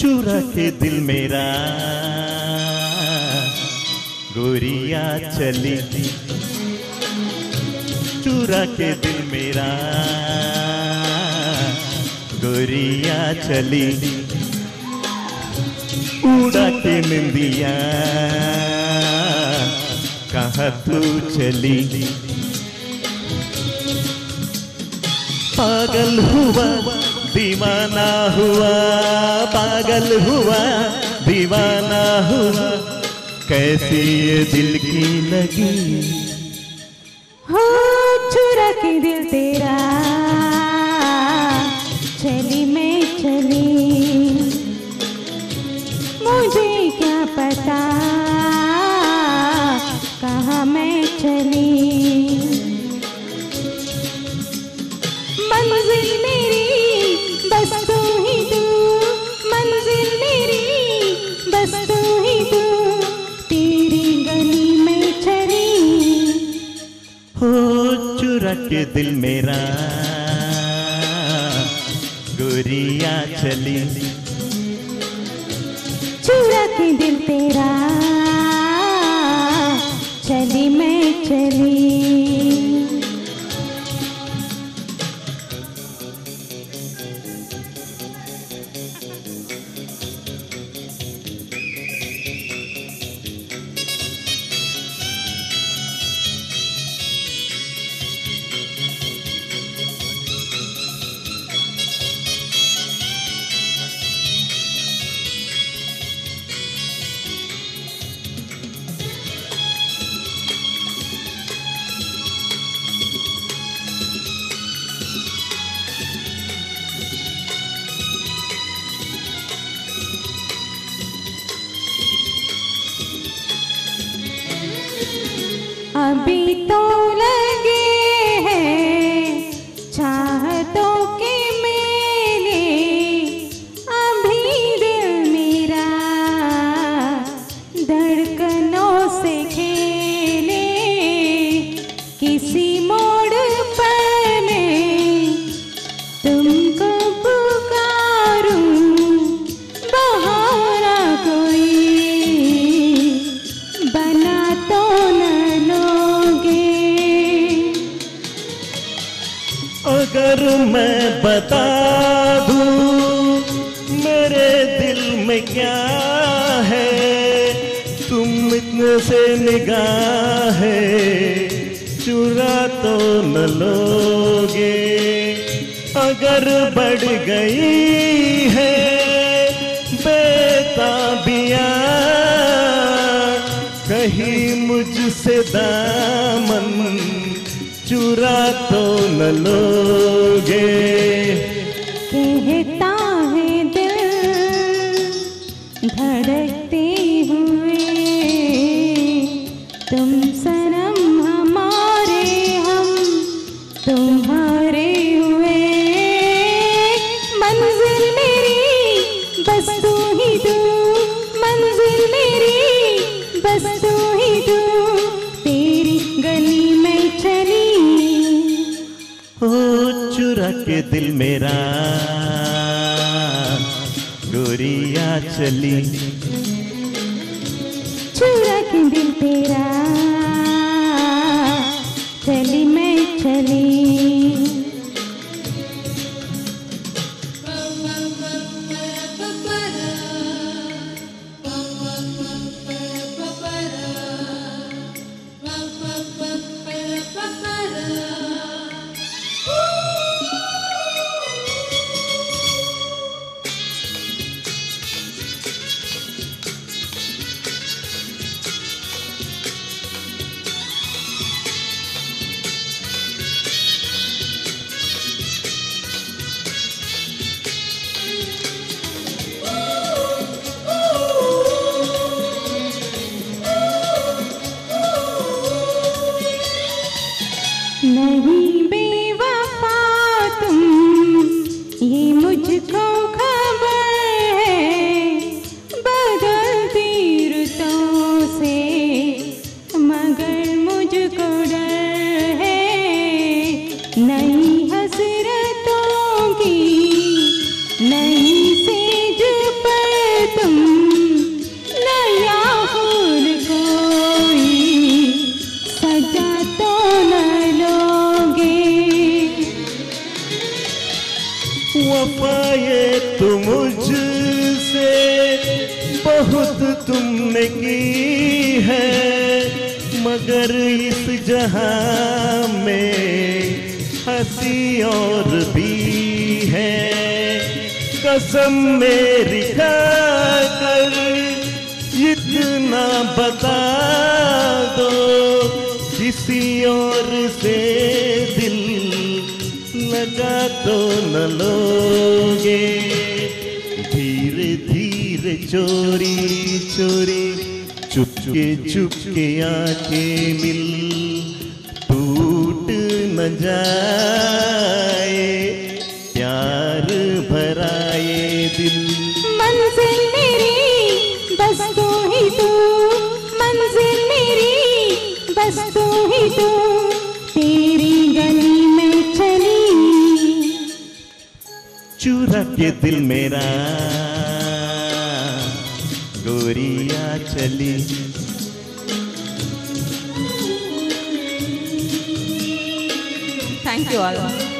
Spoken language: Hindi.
चुरा के दिल मेरा। गोरिया चली चुरा के दिल मेरा। गोरिया चली उड़ा के निंदिया। कहाँ तू चली पागल हुआ। दीवाना हुआ, पागल हुआ, दीवाना हुआ, कैसी ये दिल की लगी? हो, चुरा के दिल तेरा, चली मैं के दिल मेरा। गोरिया चली। चुरा के दिल तेरा। चली मैं चली। अभी तो लगे बता दूँ, मेरे दिल में क्या है? तुम इतने से निगाह है, चुरा तो न लोगे। अगर बढ़ गई है, बेताबिया, कहीं मुझसे दामन चुरा तो न लोगे। कहता है दिल, धड़कते हुए। तुम सनम हमारे हम तुम्हारे हुए। मंजिल मेरी, बस तू ही तू। मंजिल मेरी, बस तू के दिल मेरा। गोरिया चली। चुरा के दिल तेरा। नहीं बेवफा तुम ये मुझको वफाए तो मुझसे बहुत तुमने की है, मगर इस जहाँ में हँसी और भी है। कसम मेरी खाकर इतना बता दो, किसी और से दिल लगा तो न लोगे। धीरे धीरे चोरी चोरी। चुपके चुपके आके मिल टूट न जाए। प्यार भराए दिल। मंजिल मेरी बस तू ही तू। मंजिल मेरी बस तू ही तू। तेरी गली में चली। चूरा के दिल मेरा। गोरिया चली Thank you all.